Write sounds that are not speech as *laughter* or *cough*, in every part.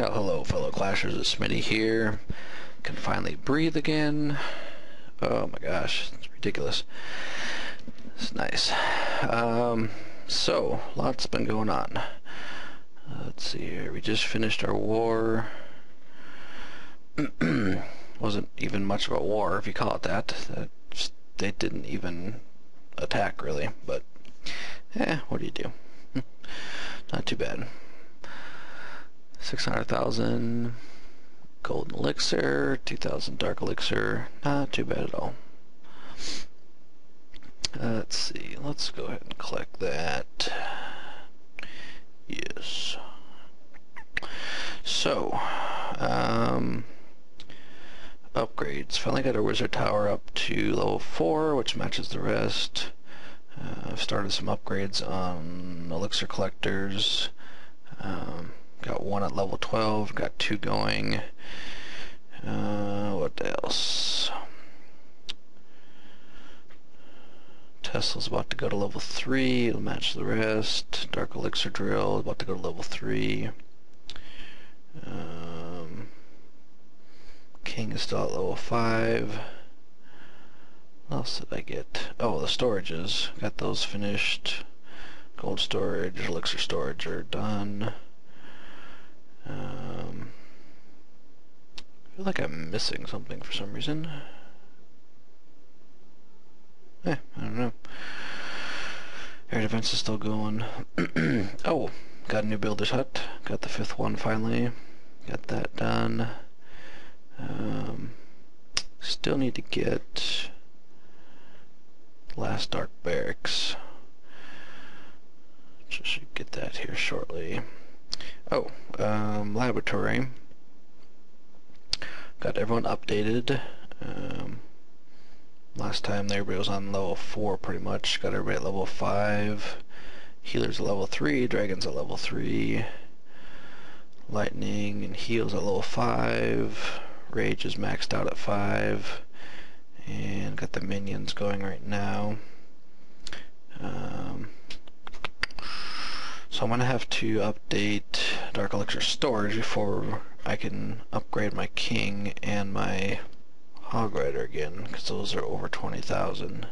Oh, hello, fellow Clashers. It's Smitty here. Can finally breathe again. Oh my gosh, it's ridiculous. It's nice. Um, so, lots been going on. Let's see here. We just finished our war. *clears throat* Wasn't even much of a war, if you call it that. that just, they didn't even attack, really. But, eh, what do you do? *laughs* Not too bad. 600,000 golden elixir, 2,000 dark elixir, not too bad at all. Let's see, let's go ahead and click that. Yes. So, um, upgrades. Finally got our wizard tower up to level 4, which matches the rest. Uh, I've started some upgrades on elixir collectors. Um, got one at level 12, got two going. Uh, what else? Tesla's about to go to level 3, it'll match the rest. Dark Elixir Drill, about to go to level 3. Um, King is still at level 5. What else did I get? Oh, the storages. Got those finished. Gold storage, elixir storage are done. Um, I feel like I'm missing something for some reason. Eh, I don't know. Air defense is still going. *clears throat* oh, got a new builder's hut. Got the fifth one finally. Got that done. Um, still need to get last dark barracks. Should get that here shortly. Oh, um, laboratory. Got everyone updated. Um, last time everybody was on level 4 pretty much. Got everybody at level 5. Healers at level 3. Dragons at level 3. Lightning and heals at level 5. Rage is maxed out at 5. And got the minions going right now. Um, so I'm going to have to update Dark Elixir storage before I can upgrade my King and my Hog Rider again, because those are over 20,000.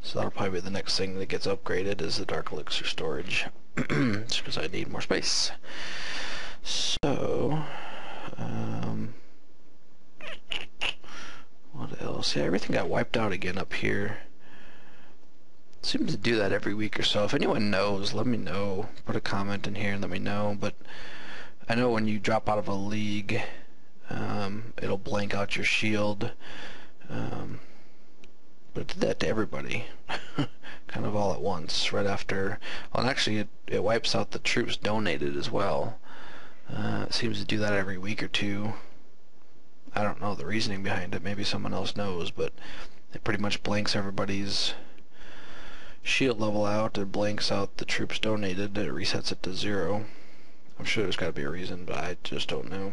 So that'll probably be the next thing that gets upgraded is the Dark Elixir storage, *clears throat* just because I need more space. So, um, what else? Yeah, everything got wiped out again up here seems to do that every week or so. If anyone knows, let me know. Put a comment in here and let me know. But I know when you drop out of a league, um, it'll blank out your shield. Um, but it did that to everybody, *laughs* kind of all at once, right after. Well, and actually, it, it wipes out the troops donated as well. Uh, it seems to do that every week or two. I don't know the reasoning behind it. Maybe someone else knows, but it pretty much blanks everybody's shield level out, it blanks out the troops donated, it resets it to zero. I'm sure there's got to be a reason, but I just don't know.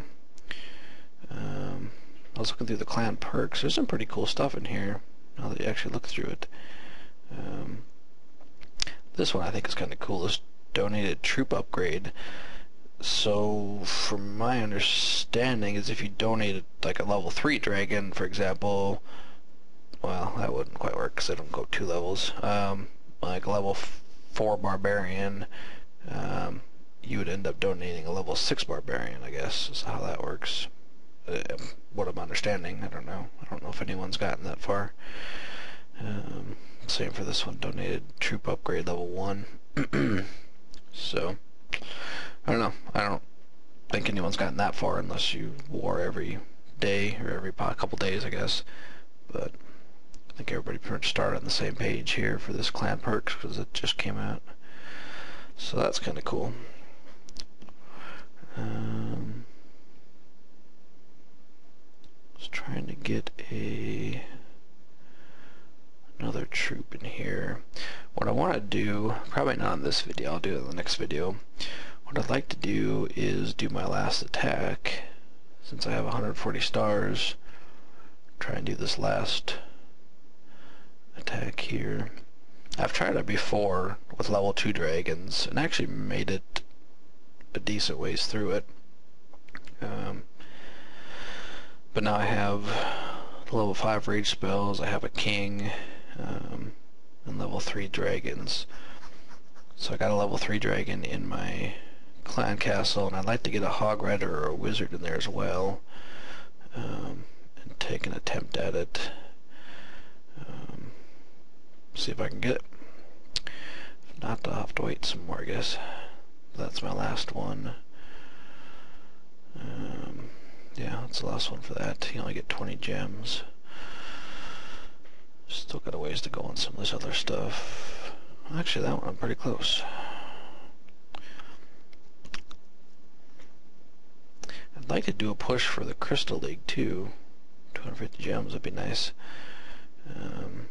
Um, I was looking through the clan perks. There's some pretty cool stuff in here, now that you actually look through it. Um, this one I think is kind of cool, this donated troop upgrade. So, from my understanding, is if you donated like a level 3 dragon, for example, well, that wouldn't quite work because I don't go two levels. Um, like level 4 barbarian, um, you would end up donating a level 6 barbarian, I guess, is how that works. Uh, what I'm understanding, I don't know. I don't know if anyone's gotten that far. Um, same for this one, donated troop upgrade level 1. *clears throat* so, I don't know. I don't think anyone's gotten that far unless you war every day or every couple days, I guess. But I think everybody pretty much started on the same page here for this clan perks because it just came out. So that's kind of cool. Um, was trying to get a another troop in here. What I want to do, probably not in this video, I'll do it in the next video. What I'd like to do is do my last attack, since I have 140 stars, try and do this last attack here. I've tried it before with level 2 dragons and actually made it a decent ways through it. Um, but now I have level 5 rage spells, I have a king, um, and level 3 dragons. So I got a level 3 dragon in my clan castle, and I'd like to get a hog rider or a wizard in there as well, um, and take an attempt at it. See if I can get it. If not, I'll have to wait some more, I guess. That's my last one. Um, yeah, that's the last one for that. You only get 20 gems. Still got a ways to go on some of this other stuff. Actually, that one I'm pretty close. I'd like to do a push for the Crystal League too. 250 gems would be nice. Um,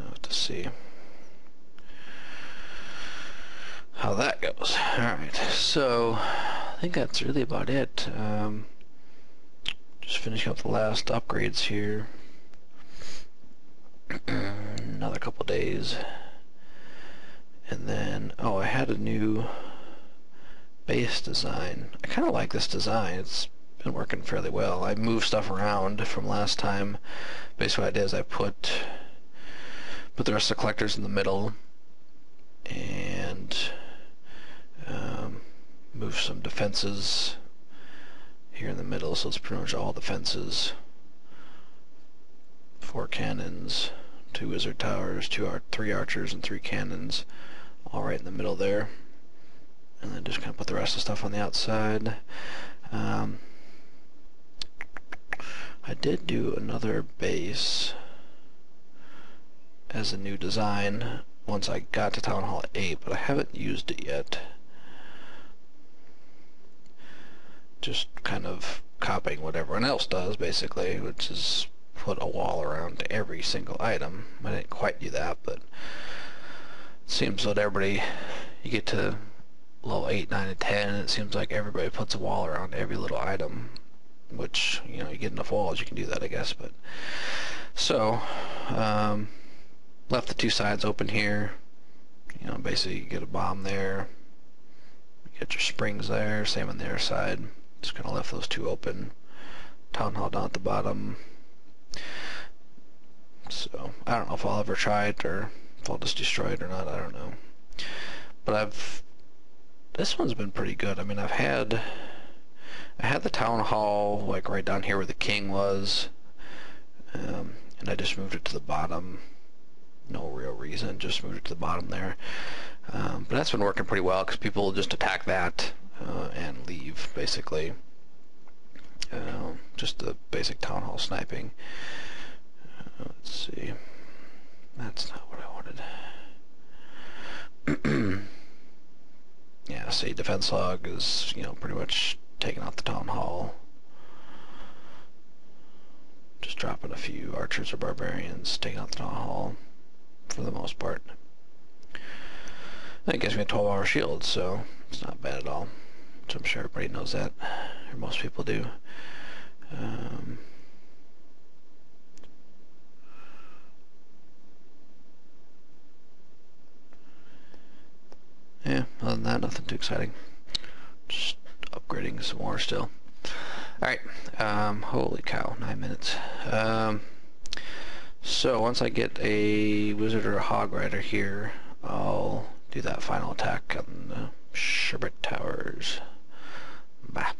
I'll have to see how that goes. Alright, so I think that's really about it. Um, just finishing up the last upgrades here. *clears throat* Another couple days. And then, oh, I had a new base design. I kind of like this design. It's been working fairly well. I moved stuff around from last time. Basically what I did is I put put the rest of the collectors in the middle and um, move some defenses here in the middle, so it's pretty much all the defenses. Four cannons, two wizard towers, two ar three archers, and three cannons, all right in the middle there. And then just kind of put the rest of the stuff on the outside. Um, I did do another base as a new design once I got to Town Hall 8, but I haven't used it yet. just kind of copying what everyone else does, basically, which is put a wall around every single item. I didn't quite do that, but it seems that everybody, you get to level 8, 9, and 10, and it seems like everybody puts a wall around every little item, which, you know, you get enough walls, you can do that, I guess, but, so, um, left the two sides open here, you know, basically you get a bomb there, you get your springs there, same on the other side, just kind of left those two open. Town hall down at the bottom. So, I don't know if I'll ever try it or if I'll just destroy it or not, I don't know. But I've, this one's been pretty good. I mean, I've had, I had the town hall like right down here where the king was. Um, and I just moved it to the bottom. No real reason, just moved it to the bottom there. Um, but that's been working pretty well because people just attack that uh, and leave, basically. Uh, just the basic town hall sniping. Uh, let's see. That's not what I wanted. *clears throat* yeah, see, defense log is, you know, pretty much taking out the town hall. Just dropping a few archers or barbarians, taking out the town hall for the most part. That gives me a 12 hour shield, so it's not bad at all which I'm sure everybody knows that, or most people do. Um, yeah, other than that, nothing too exciting. Just upgrading some more still. Alright, um, holy cow, nine minutes. Um, so once I get a wizard or a hog rider here, I'll do that final attack on the Sherbet Towers. Bye.